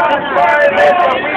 God's word is